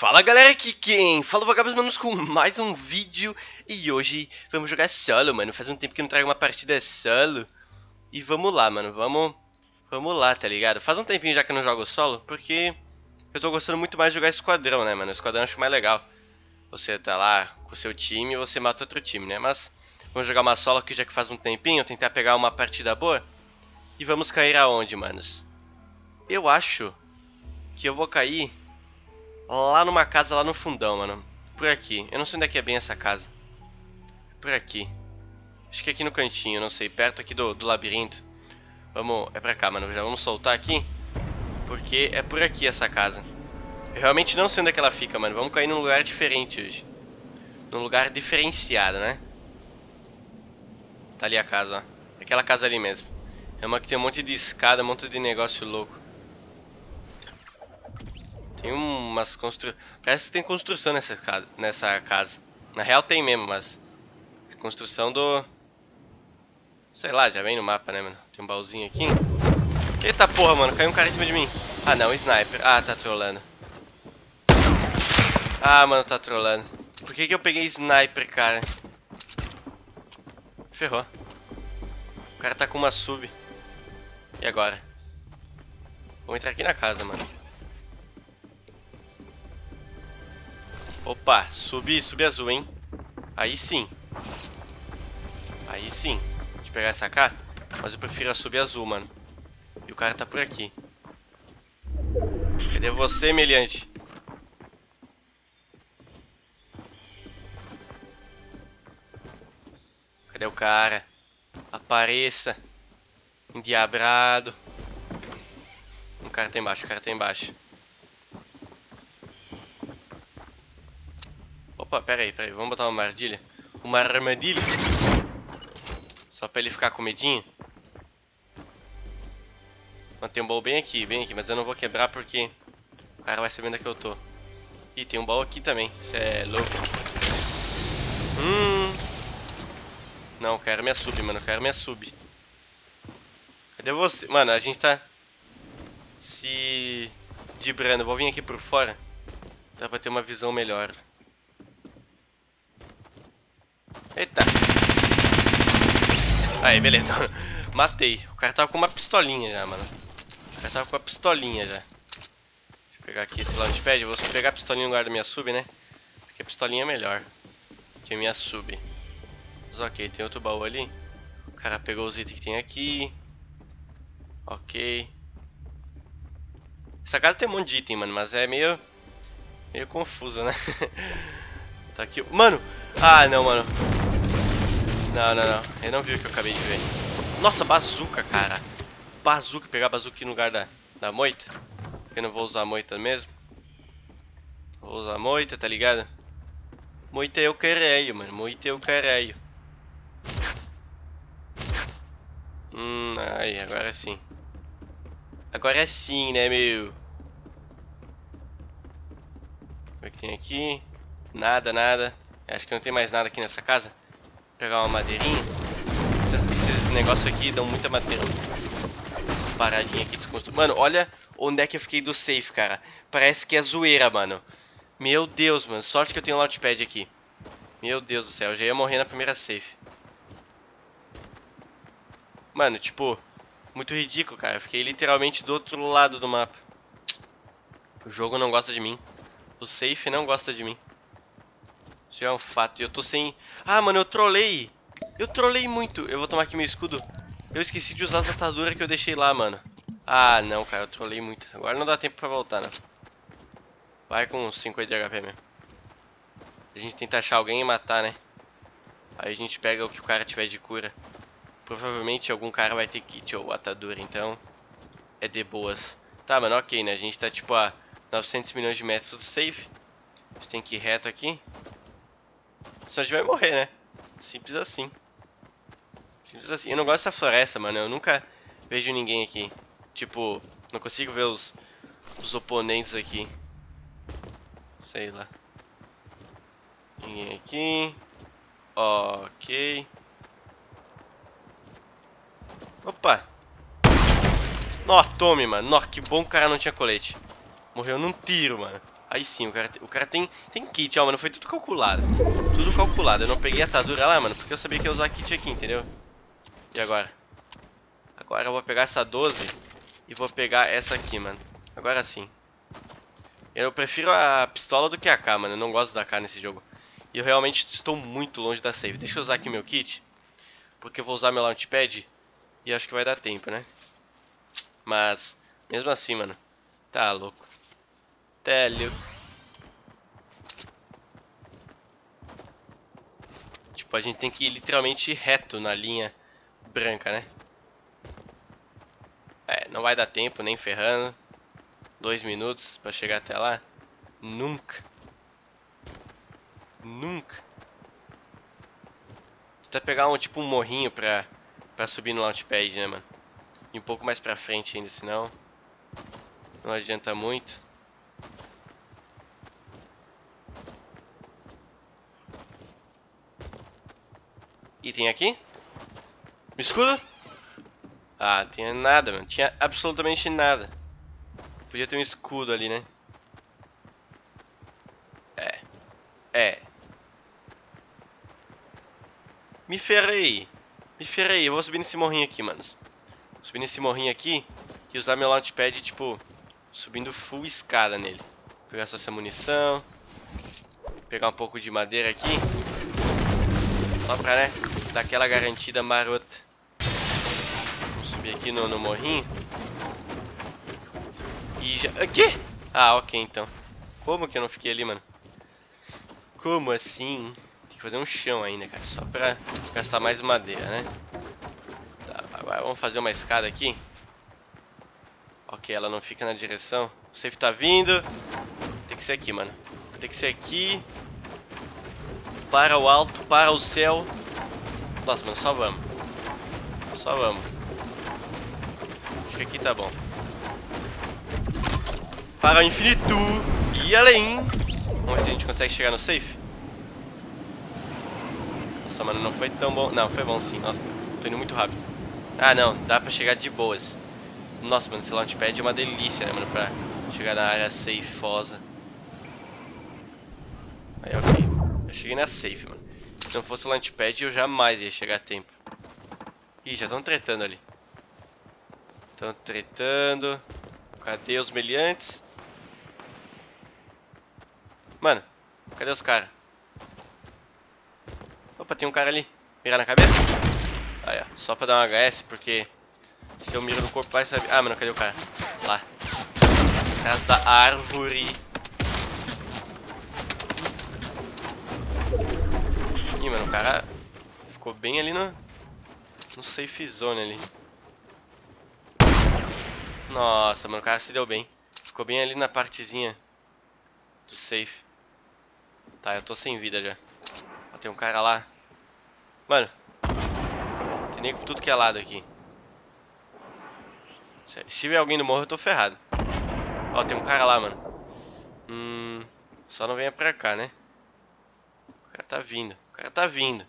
Fala galera, aqui quem? Fala Vagabos Manos com mais um vídeo. E hoje vamos jogar solo, mano. Faz um tempo que não trago uma partida solo. E vamos lá, mano, vamos Vamos lá, tá ligado? Faz um tempinho já que eu não jogo solo Porque eu tô gostando muito mais de jogar esquadrão, né, mano? Esquadrão eu acho mais legal. Você tá lá com o seu time e você mata outro time, né? Mas vamos jogar uma solo aqui já que faz um tempinho Tentar pegar uma partida boa. E vamos cair aonde, manos? Eu acho que eu vou cair lá numa casa lá no fundão, mano. Por aqui. Eu não sei onde é que é bem essa casa. Por aqui. Acho que é aqui no cantinho, não sei. Perto aqui do, do labirinto. Vamos... É pra cá, mano. Já vamos soltar aqui. Porque é por aqui essa casa. Eu realmente não sei onde é que ela fica, mano. Vamos cair num lugar diferente hoje. Num lugar diferenciado, né? Tá ali a casa, ó. Aquela casa ali mesmo. É uma que tem um monte de escada, um monte de negócio louco. Tem umas constru... Parece que tem construção nessa casa, nessa casa. Na real tem mesmo, mas... É construção do... Sei lá, já vem no mapa, né, mano? Tem um baúzinho aqui. Eita porra, mano. Caiu um cara em cima de mim. Ah, não. Sniper. Ah, tá trolando. Ah, mano, tá trolando. Por que que eu peguei sniper, cara? Ferrou. O cara tá com uma sub. E agora? Vou entrar aqui na casa, mano. Opa, sub, sub azul, hein? Aí sim. Aí sim. Deixa eu pegar essa cá. Mas eu prefiro a sub azul, mano. E o cara tá por aqui. Cadê você, meliante? Cadê o cara? Apareça. Endiabrado. O cara tá embaixo, o cara tá embaixo. Opa, pera aí, pera aí. Vamos botar uma armadilha. Uma armadilha. Só pra ele ficar com medinho. tem um baú bem aqui, bem aqui. Mas eu não vou quebrar porque o cara vai saber onde é que eu tô. Ih, tem um baú aqui também. Isso é louco. Hum. Não, quero minha sub, mano. Quero minha sub. Cadê você? Mano, a gente tá se dibrando. Vou vir aqui por fora. Dá pra ter uma visão melhor. Eita. Aí, beleza. Matei. O cara tava com uma pistolinha já, mano. O cara tava com uma pistolinha já. Deixa eu pegar aqui esse launchpad. Eu vou pegar a pistolinha no lugar da minha sub, né? Porque a pistolinha é melhor que a minha sub. Mas ok, tem outro baú ali. O cara pegou os itens que tem aqui. Ok. Essa casa tem um monte de item, mano, mas é meio... Meio confuso, né? tá aqui... Mano! Ah, não, mano. Não, não, não. Eu não vi o que eu acabei de ver. Nossa, bazuca, cara. Bazuca. Pegar bazuca aqui no lugar da, da moita. Porque eu não vou usar moita mesmo. Vou usar moita, tá ligado? Moita é o caralho, mano. Moita é o caralho. Hum, aí, agora sim. Agora sim, né, meu? O que tem aqui? Nada, nada. Acho que não tem mais nada aqui nessa casa pegar uma madeirinha. Esses negócios aqui dão muita madeira. Essas paradinhas aqui desconstruídas. Mano, olha onde é que eu fiquei do safe, cara. Parece que é zoeira, mano. Meu Deus, mano. Sorte que eu tenho um launchpad aqui. Meu Deus do céu, eu já ia morrer na primeira safe. Mano, tipo, muito ridículo, cara. Eu fiquei literalmente do outro lado do mapa. O jogo não gosta de mim. O safe não gosta de mim. Isso é um fato. E eu tô sem... Ah, mano, eu trolei. Eu trolei muito. Eu vou tomar aqui meu escudo. Eu esqueci de usar as ataduras que eu deixei lá, mano. Ah, não, cara. Eu trolei muito. Agora não dá tempo pra voltar, né? Vai com 50 de HP mesmo. A gente tenta achar alguém e matar, né? Aí a gente pega o que o cara tiver de cura. Provavelmente algum cara vai ter kit ou atadura, então... É de boas. Tá, mano, ok, né? A gente tá, tipo, a 900 milhões de metros do safe. A gente tem que ir reto aqui. Senão a gente vai morrer, né? Simples assim. Simples assim. Eu não gosto dessa floresta, mano. Eu nunca vejo ninguém aqui. Tipo, não consigo ver os, os oponentes aqui. Sei lá. Ninguém aqui. Ok. Opa. Nó, tome, mano. Nó, que bom que o cara não tinha colete. Morreu num tiro, mano. Aí sim, o cara, o cara tem, tem kit, ó, mano. Foi tudo calculado. Tudo calculado. Eu não peguei a atadura lá, mano, porque eu sabia que ia usar kit aqui, entendeu? E agora? Agora eu vou pegar essa 12 e vou pegar essa aqui, mano. Agora sim. Eu prefiro a pistola do que a K, mano. Eu não gosto da K nesse jogo. E eu realmente estou muito longe da save. Deixa eu usar aqui meu kit. Porque eu vou usar meu launchpad. E acho que vai dar tempo, né? Mas, mesmo assim, mano. Tá louco. Télio. Tipo, a gente tem que ir literalmente reto na linha branca, né? É, não vai dar tempo, nem ferrando. Dois minutos pra chegar até lá. Nunca. Nunca. Tentar pegar um tipo um morrinho pra, pra subir no launchpad, né, mano? E um pouco mais pra frente ainda, senão não adianta muito. Item aqui? Me escudo? Ah, tinha nada, mano. Tinha absolutamente nada. Podia ter um escudo ali, né? É. É. Me ferrei. Me ferrei. Eu vou subir nesse morrinho aqui, manos. Vou subir nesse morrinho aqui e usar meu launchpad, tipo, subindo full escada nele. Pegar só essa munição. Pegar um pouco de madeira aqui. Só pra, né, dar aquela garantida marota. Vou subir aqui no, no morrinho. E já... Aqui? Ah, ok, então. Como que eu não fiquei ali, mano? Como assim? Tem que fazer um chão ainda, cara. Só pra gastar mais madeira, né? Tá, agora vamos fazer uma escada aqui. Ok, ela não fica na direção. O safe tá vindo. Tem que ser aqui, mano. Tem que ser aqui. Para o alto, para o céu. Nossa, mano, só vamos. Só vamos. Acho que aqui tá bom. Para o infinito e além. Vamos ver se a gente consegue chegar no safe. Nossa, mano, não foi tão bom. Não, foi bom sim. Nossa, tô indo muito rápido. Ah, não. Dá pra chegar de boas. Nossa, mano, esse launchpad é uma delícia, né, mano? Pra chegar na área safe fosa. Aí, ok. Eu cheguei na safe, mano. Se não fosse o launchpad, eu jamais ia chegar a tempo. Ih, já estão tretando ali. Estão tretando. Cadê os meliantes? Mano, cadê os caras? Opa, tem um cara ali. Mirar na cabeça? Aí, ó. Só pra dar um HS, porque se eu miro no corpo vai saber. Ah, mano, cadê o cara? Lá. Atrás da árvore. Ih, mano, o cara ficou bem ali no, no safe zone ali. Nossa, mano, o cara se deu bem. Ficou bem ali na partezinha do safe. Tá, eu tô sem vida já. Ó, tem um cara lá. Mano. Tem nem tudo que é lado aqui. Se tiver alguém no morro, eu tô ferrado. Ó, tem um cara lá, mano. Hum. Só não venha pra cá, né? Tá vindo. O cara tá vindo.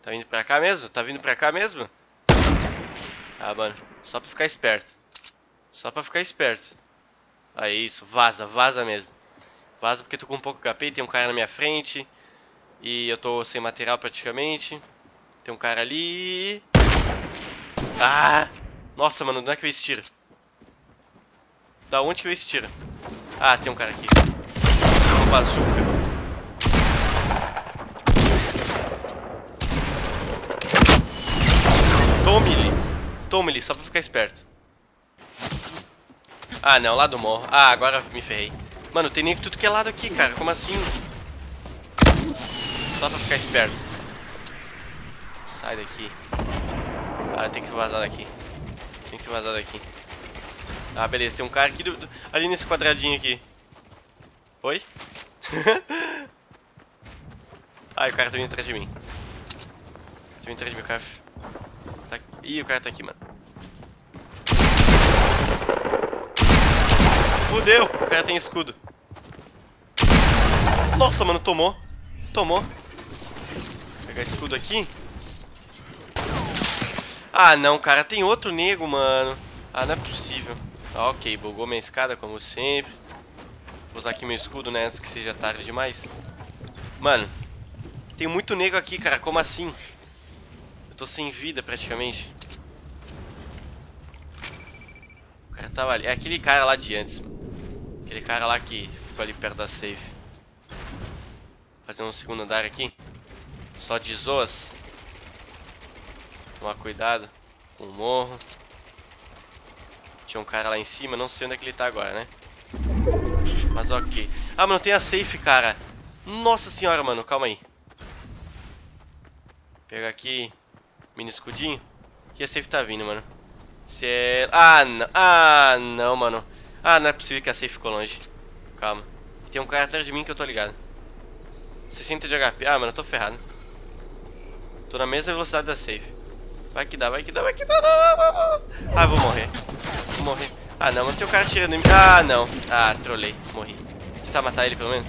Tá vindo pra cá mesmo? Tá vindo pra cá mesmo? Ah, mano. Só pra ficar esperto. Só pra ficar esperto. Aí, isso. Vaza. Vaza mesmo. Vaza porque tô com um pouco HP. Tem um cara na minha frente. E eu tô sem material praticamente. Tem um cara ali. Ah! Nossa, mano. Onde é que esse tiro? Da onde que veio esse tiro? Ah, tem um cara aqui. Um bazooka. Tome-lhe. Tome-lhe, só pra ficar esperto. Ah, não, lá do morro. Ah, agora me ferrei. Mano, tem nem tudo que é lado aqui, cara. Como assim? Só pra ficar esperto. Sai daqui. Ah, tem que vazar daqui. Tem que vazar daqui. Ah, beleza. Tem um cara aqui do, do, ali nesse quadradinho aqui. Oi? Ai, o cara tá vindo atrás de mim. Tá vindo atrás de mim, cara. Tá... Ih, o cara tá aqui, mano. Fudeu! O cara tem escudo. Nossa, mano, tomou. Tomou. Vou pegar escudo aqui. Ah, não, cara. Tem outro nego, mano. Ah, não é possível. Ah, ok, bugou minha escada, como sempre. Vou usar aqui meu escudo, né, antes que seja tarde demais. Mano, tem muito nego aqui, cara, como assim? Eu tô sem vida, praticamente. O cara tava ali. É aquele cara lá de antes. Aquele cara lá que ficou ali perto da safe. Fazer um segundo andar aqui. Só de zoas. Tomar cuidado com o morro. Tinha um cara lá em cima, não sei onde é que ele tá agora, né? Mas ok. Ah, mano, tem a safe, cara. Nossa senhora, mano, calma aí. Pega aqui. Mini escudinho. Que a safe tá vindo, mano. Se é... Ah, não. Ah, não, mano. Ah, não é possível que a safe ficou longe. Calma. Tem um cara atrás de mim que eu tô ligado. 60 de HP. Ah, mano, eu tô ferrado. Tô na mesma velocidade da safe. Vai que dá, vai que dá, vai que dá. Ah, vou morrer. Morrer. Ah, não, mas tem um cara tirando em mim. Ah, não. Ah, trolei. Morri. Tentar matar ele, pelo menos.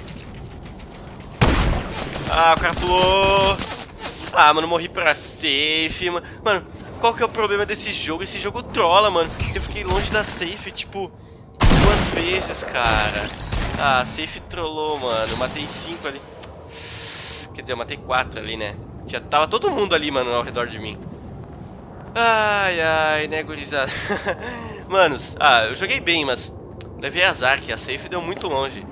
Ah, o cara pulou. Ah, mano, morri pra safe, mano. Mano, qual que é o problema desse jogo? Esse jogo trola, mano. Eu fiquei longe da safe, tipo, duas vezes, cara. Ah, safe trollou, mano. matei cinco ali. Quer dizer, eu matei quatro ali, né? Já tava todo mundo ali, mano, ao redor de mim. Ai, ai, né, gurizada? Manos, ah, eu joguei bem, mas levei azar que a safe deu muito longe.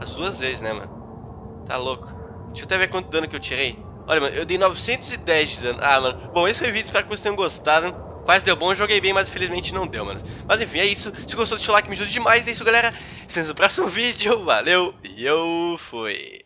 As duas vezes, né, mano? Tá louco. Deixa eu até ver quanto dano que eu tirei. Olha, mano, eu dei 910 de dano. Ah, mano. Bom, esse foi o vídeo. Espero que vocês tenham gostado. Quase deu bom, joguei bem, mas infelizmente não deu, mano. Mas enfim, é isso. Se gostou, deixa o like, me ajuda demais. É isso, galera. Se vemos no próximo vídeo. Valeu e eu fui.